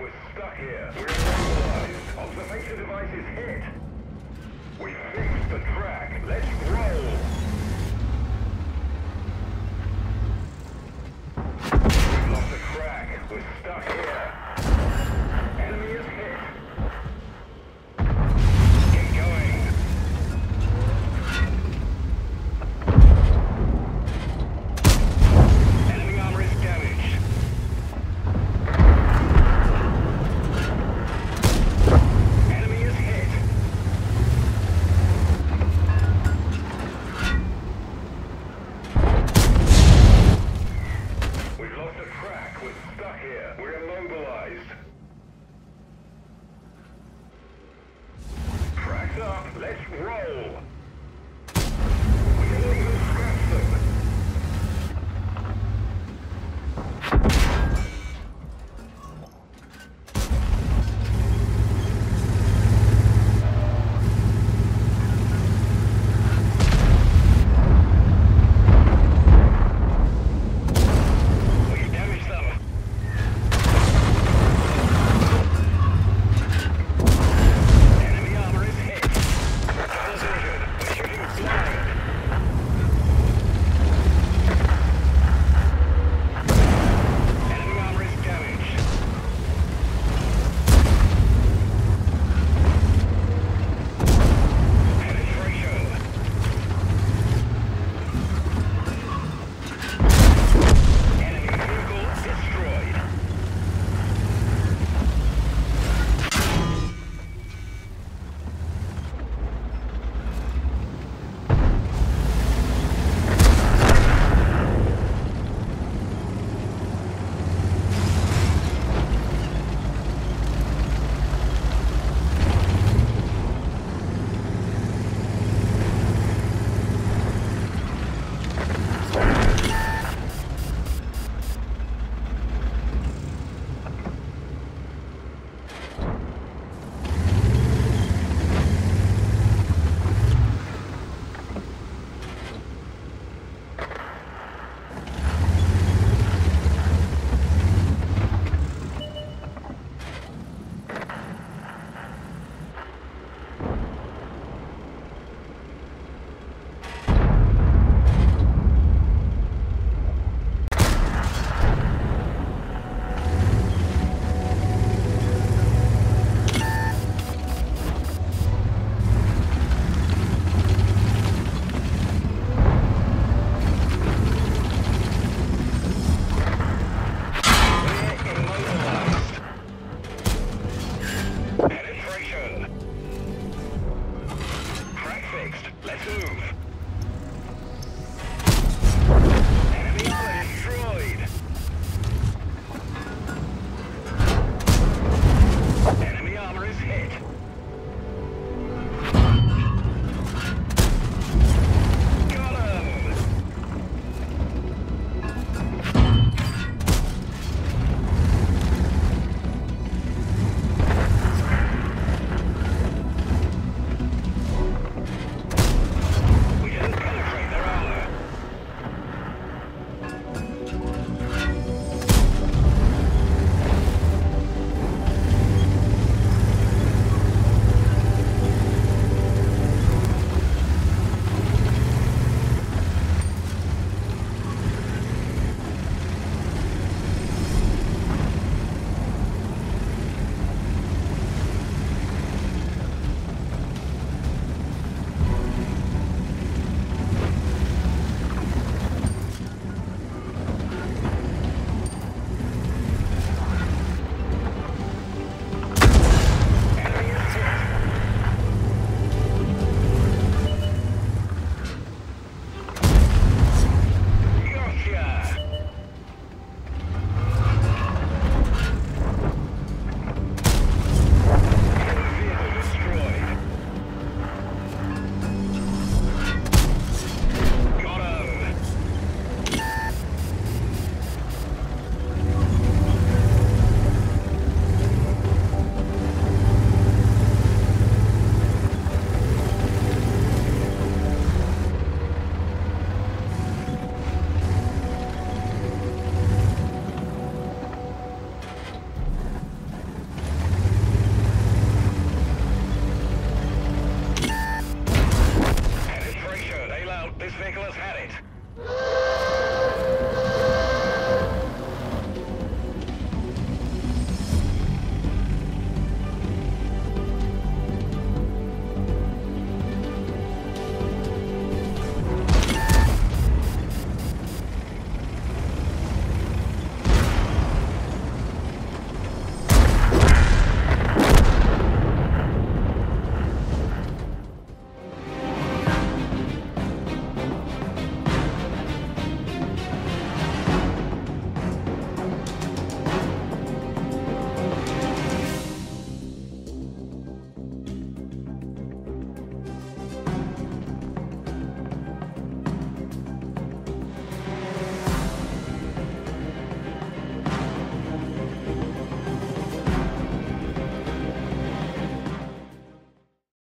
We're stuck here. We're immobilized. Observation device is hit. We fixed the track. Let's roll. We've lost the track. We're stuck here. Roll.